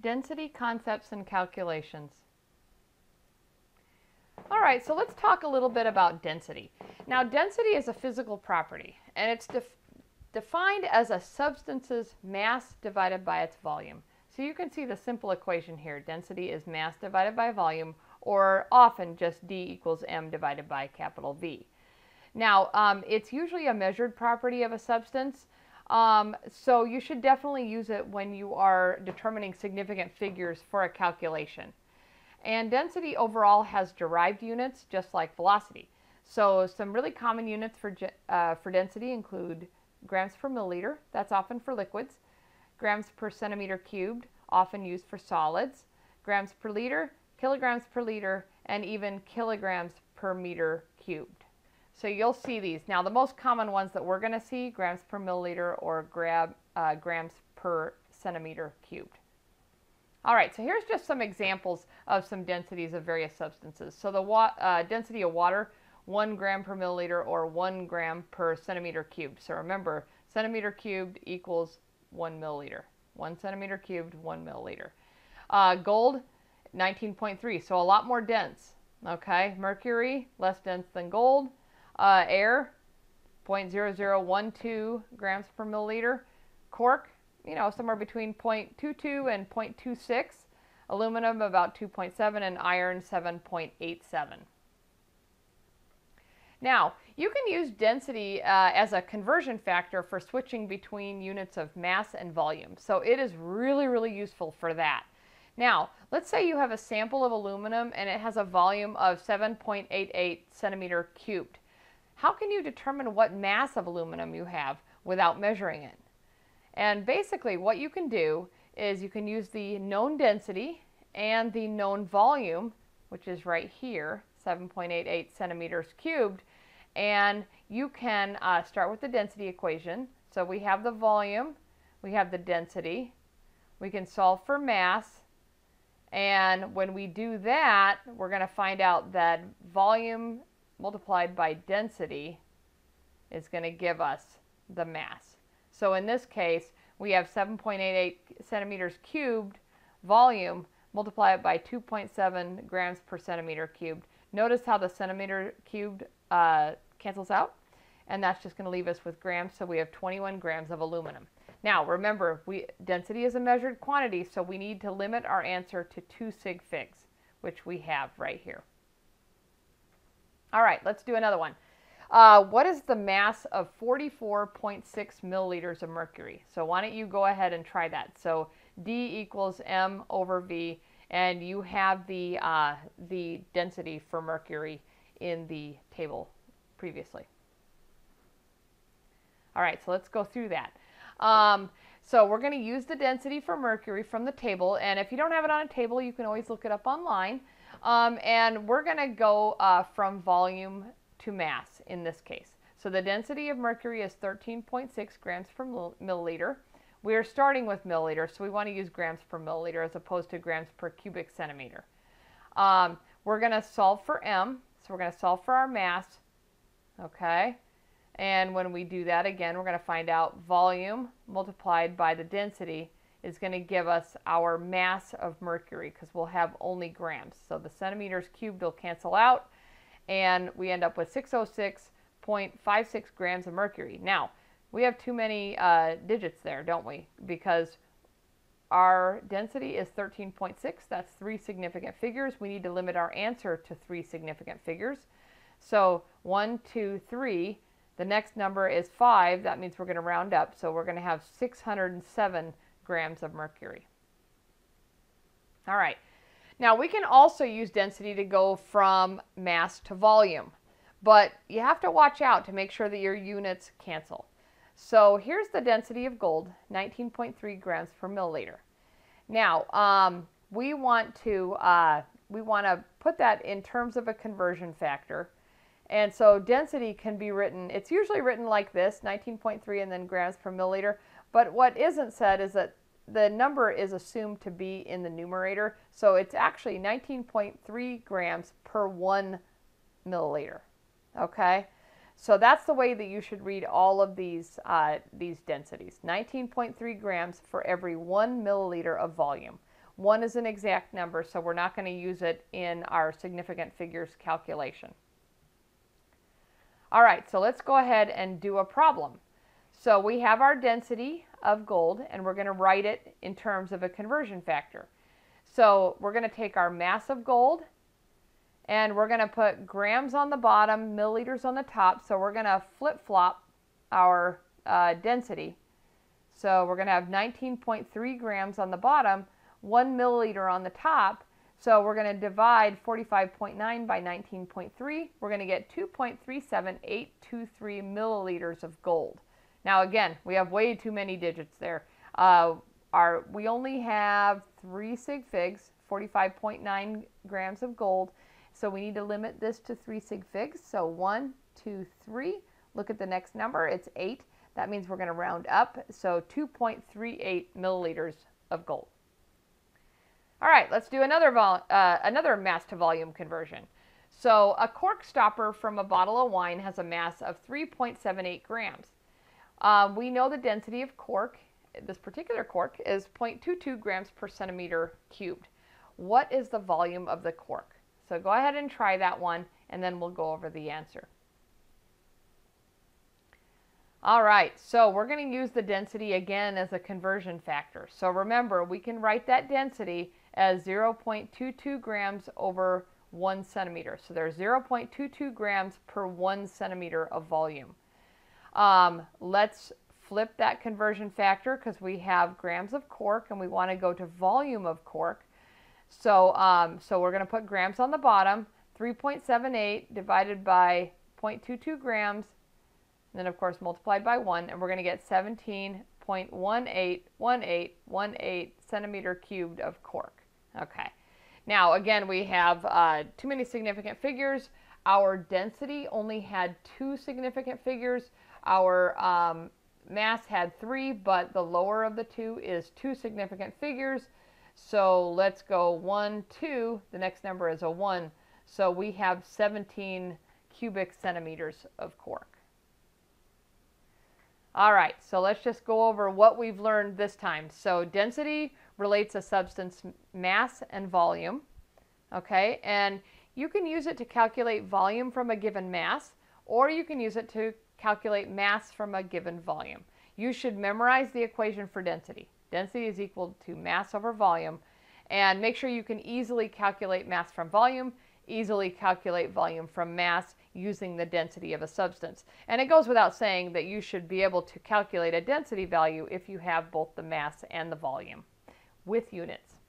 Density concepts and calculations. All right, so let's talk a little bit about density. Now, density is a physical property, and it's def defined as a substance's mass divided by its volume. So you can see the simple equation here. Density is mass divided by volume, or often just D equals M divided by capital V. Now, um, it's usually a measured property of a substance, um, so you should definitely use it when you are determining significant figures for a calculation. And density overall has derived units just like velocity. So some really common units for, uh, for density include grams per milliliter, that's often for liquids, grams per centimeter cubed, often used for solids, grams per liter, kilograms per liter, and even kilograms per meter cubed. So you'll see these. Now the most common ones that we're going to see, grams per milliliter or grab, uh, grams per centimeter cubed. All right, so here's just some examples of some densities of various substances. So the uh, density of water, 1 gram per milliliter or 1 gram per centimeter cubed. So remember, centimeter cubed equals 1 milliliter. 1 centimeter cubed, 1 milliliter. Uh, gold, 19.3, so a lot more dense. Okay, mercury, less dense than gold. Uh, air, 0.0012 grams per milliliter. Cork, you know, somewhere between 0.22 and 0.26. Aluminum, about 2.7, and iron, 7.87. Now, you can use density uh, as a conversion factor for switching between units of mass and volume. So it is really, really useful for that. Now, let's say you have a sample of aluminum and it has a volume of 7.88 centimeter cubed. How can you determine what mass of aluminum you have without measuring it? And basically what you can do is you can use the known density and the known volume, which is right here, 7.88 centimeters cubed, and you can uh, start with the density equation. So we have the volume, we have the density, we can solve for mass, and when we do that, we're going to find out that volume multiplied by density is going to give us the mass. So in this case, we have 7.88 centimeters cubed volume, multiply it by 2.7 grams per centimeter cubed. Notice how the centimeter cubed uh, cancels out, and that's just going to leave us with grams, so we have 21 grams of aluminum. Now, remember, we, density is a measured quantity, so we need to limit our answer to 2 sig figs, which we have right here. All right, let's do another one. Uh, what is the mass of 44.6 milliliters of mercury? So why don't you go ahead and try that. So D equals M over V, and you have the, uh, the density for mercury in the table previously. All right, so let's go through that. Um, so we're going to use the density for mercury from the table, and if you don't have it on a table, you can always look it up online. Um, and we're going to go uh, from volume to mass in this case. So the density of mercury is 13.6 grams per milliliter. We are starting with milliliter, so we want to use grams per milliliter as opposed to grams per cubic centimeter. Um, we're going to solve for m, so we're going to solve for our mass, okay? And when we do that again, we're going to find out volume multiplied by the density is going to give us our mass of mercury because we'll have only grams. So the centimeters cubed will cancel out and we end up with 606.56 grams of mercury. Now, we have too many uh, digits there, don't we? Because our density is 13.6. That's three significant figures. We need to limit our answer to three significant figures. So 1, 2, 3. The next number is 5. That means we're going to round up. So we're going to have 607 grams of mercury. All right. Now we can also use density to go from mass to volume, but you have to watch out to make sure that your units cancel. So here's the density of gold, 19.3 grams per milliliter. Now um, we want to uh, we want to put that in terms of a conversion factor. And so density can be written, it's usually written like this, 19.3 and then grams per milliliter. But what isn't said is that the number is assumed to be in the numerator, so it's actually 19.3 grams per one milliliter. Okay, so that's the way that you should read all of these uh, these densities. 19.3 grams for every one milliliter of volume. 1 is an exact number, so we're not going to use it in our significant figures calculation. All right, so let's go ahead and do a problem. So we have our density of gold, and we're going to write it in terms of a conversion factor. So we're going to take our mass of gold, and we're going to put grams on the bottom, milliliters on the top. So we're going to flip-flop our uh, density. So we're going to have 19.3 grams on the bottom, 1 milliliter on the top, so we're going to divide 45.9 by 19.3. We're going to get 2.37823 milliliters of gold. Now again, we have way too many digits there. Uh, our, we only have three sig figs, 45.9 grams of gold. So we need to limit this to three sig figs. So one, two, three. Look at the next number. It's eight. That means we're going to round up. So 2.38 milliliters of gold. All right, let's do another, uh, another mass to volume conversion. So a cork stopper from a bottle of wine has a mass of 3.78 grams. Um, we know the density of cork, this particular cork, is 0.22 grams per centimeter cubed. What is the volume of the cork? So go ahead and try that one, and then we'll go over the answer. All right, so we're going to use the density again as a conversion factor. So remember, we can write that density as 0.22 grams over 1 centimeter. So there's 0.22 grams per 1 centimeter of volume. Um, let's flip that conversion factor because we have grams of cork and we want to go to volume of cork. So, um, so we're going to put grams on the bottom, 3.78 divided by 0.22 grams, and then of course multiplied by 1, and we're going to get 17.181818 centimeter cubed of cork. Okay. Now, again, we have uh, too many significant figures. Our density only had two significant figures. Our um, mass had three, but the lower of the two is two significant figures. So let's go 1, 2. The next number is a 1. So we have 17 cubic centimeters of cork. All right, so let's just go over what we've learned this time. So density relates a substance mass and volume, okay? And you can use it to calculate volume from a given mass, or you can use it to calculate mass from a given volume. You should memorize the equation for density. Density is equal to mass over volume, and make sure you can easily calculate mass from volume easily calculate volume from mass using the density of a substance. And it goes without saying that you should be able to calculate a density value if you have both the mass and the volume with units.